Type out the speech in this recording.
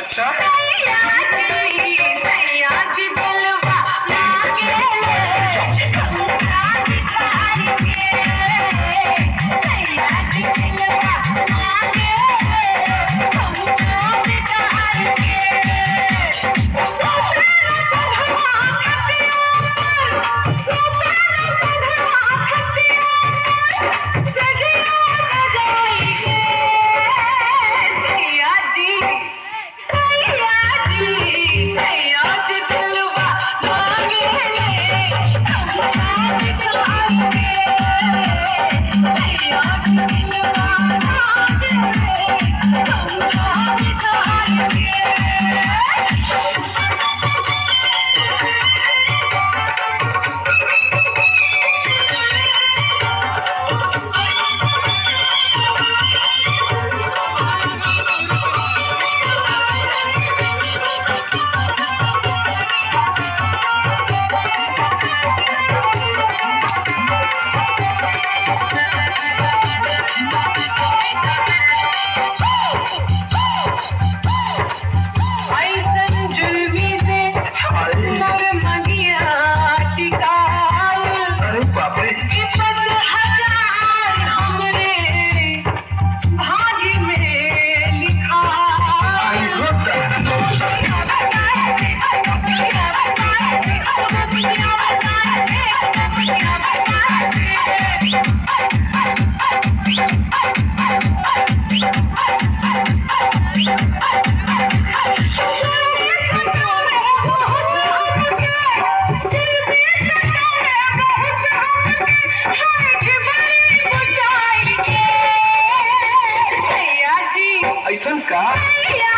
अच्छा Hey, yeah.